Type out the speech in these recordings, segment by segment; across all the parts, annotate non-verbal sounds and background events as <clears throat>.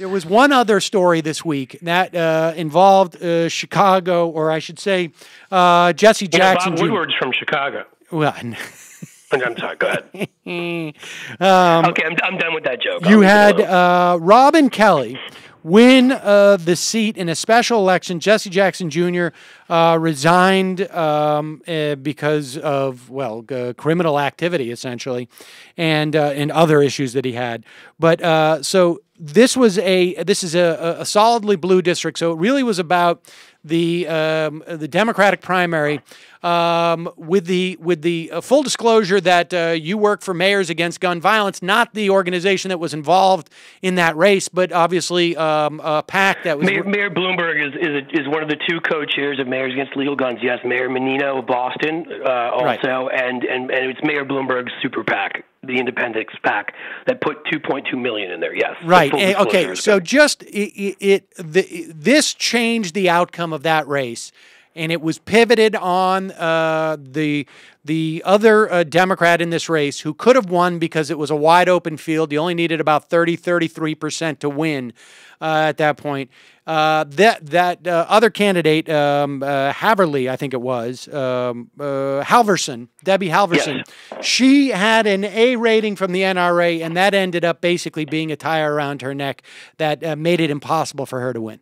There was one other story this week that uh, involved uh, Chicago, or I should say, uh, Jesse Jackson. Bob Jr. Woodward's from Chicago. Well, <laughs> I'm sorry. Go ahead. <laughs> um, okay, I'm, I'm done with that joke. you had uh, Robin Kelly win uh, the seat in a special election. Jesse Jackson Jr. Uh, resigned um, uh, because of well, uh, criminal activity essentially, and uh, and other issues that he had. But uh, so this was a this is a, a solidly blue district. So it really was about the um, the Democratic primary um, with the with the uh, full disclosure that uh, you work for Mayors Against Gun Violence, not the organization that was involved in that race, but obviously um, a PAC that was. Mayor, Mayor Bloomberg is is, a, is one of the two co-chairs of Mayors Against Illegal Guns. Yes, Mayor Menino of Boston uh, also, Right. and, and and it's Mayor Bloomberg's super PAC, the Independence PAC, that put 2.2 million in there. Yes, Right. Eh, okay. So just it, it the, this changed the outcome of that race, and it was pivoted on uh, the the other uh, Democrat in this race who could have won because it was a wide open field. You only needed about 30, 33 percent to win uh, at that point. Uh, that that uh, other candidate, um, uh, Haverly, I think it was, um, uh, Halvorson, Debbie Halvorson, Yes. she had an A rating from the NRA, and that ended up basically being a tie around her neck that uh, made it impossible for her to win.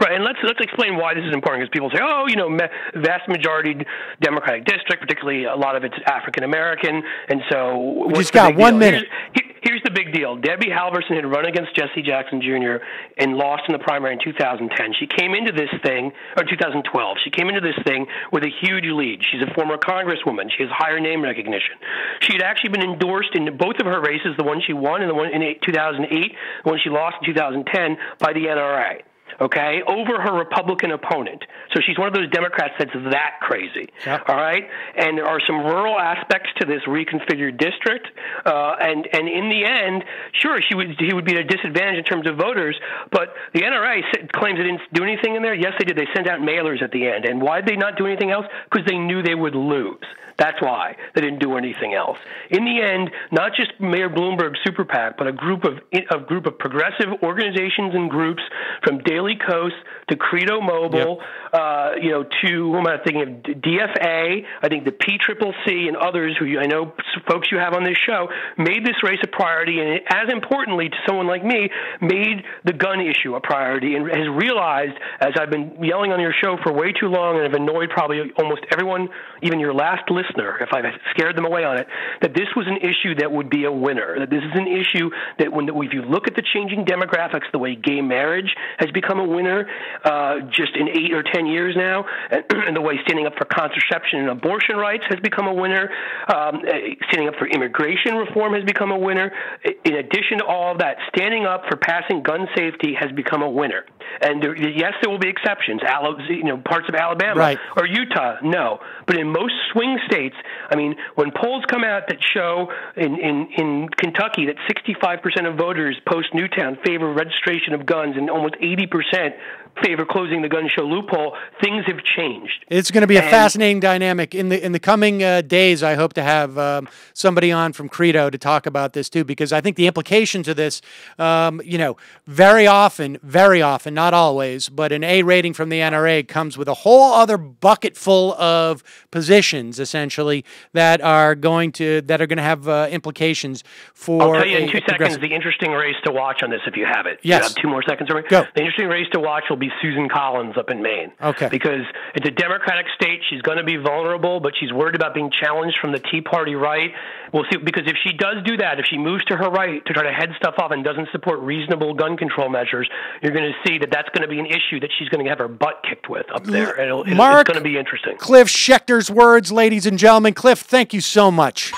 Right, and let's let's explain why this is important because people say, oh, you know, vast majority Democratic district, particularly a lot of it's African American, and so what's just got one deal? minute. Here's, here's the big deal: Debbie Halvorson had run against Jesse Jackson Jr. and lost in the primary in 2010. She came into this thing, or 2012. She came into this thing with a huge lead. She's a former congresswoman. She has higher name recognition. She had actually been endorsed in both of her races, the one she won and the one in 2008, the one she lost in 2010, by the NRA okay, over her Republican opponent. So she's one of those Democrats that's that crazy. Yep. All right, and there are some rural aspects to this reconfigured district, uh, and and in the end, sure, she would he would be at a disadvantage in terms of voters, but the NRA claims they didn't do anything in there. Yes, they did. They sent out mailers at the end, and why did they not do anything else? Because they knew they would lose. That's why they didn't do anything else. In the end, not just Mayor Bloomberg's super PAC, but a group of a group of progressive organizations and groups from Daily Kos to Credo Mobile, uh, you know, to who am I thinking of? DFA, I think the PCCC and others who you, I know folks you have on this show made this race a priority, and as importantly to someone like me, made the gun issue a priority, and has realized, as I've been yelling on your show for way too long, and have annoyed probably almost everyone, even your last listener, if I've scared them away on it, that this was an issue that would be a winner. That this is an issue that when if you look at the changing demographics, the way gay marriage has become a winner uh, just in eight or ten years now, and, <clears throat> and the way standing up for contraception and abortion rights has become a winner, um, uh, standing up for immigration reform has become a winner. In addition to all of that, standing up for passing gun safety has become a winner. And there, yes, there will be exceptions. You know, parts of Alabama Right. or Utah, no. But in most swing states, I mean, when polls come out that show in, in, in Kentucky that 65% of voters post Newtown favor registration of guns and almost 80% favor closing the gun show loophole, things have changed. It's going to be a And- fascinating dynamic in the in the coming uh, days. I hope to have um, somebody on from Credo to talk about this too, because I think the implications of this, um, you know, very often, very often, not always, but an A rating from the NRA comes with a whole other bucket full of positions, essentially that are going to that are going to have uh, implications for. I'll tell you in two seconds the interesting race to watch on this if you have it. Yes. You have two more seconds for? Go. The interesting race to watch will be Susan Collins up in Maine. Okay. Because it's a Democratic state. She's going to be vulnerable, but she's worried about being challenged from the Tea Party right. We'll see. Because if she does do that, if she moves to her right to try to head stuff off and doesn't support reasonable gun control measures, you're going to see that that's going to be an issue that she's going to have her butt kicked with up there. It'll, Mark- it's going to be interesting. Cliff Schecter's words, ladies and gentlemen. Cliff, thank you so much.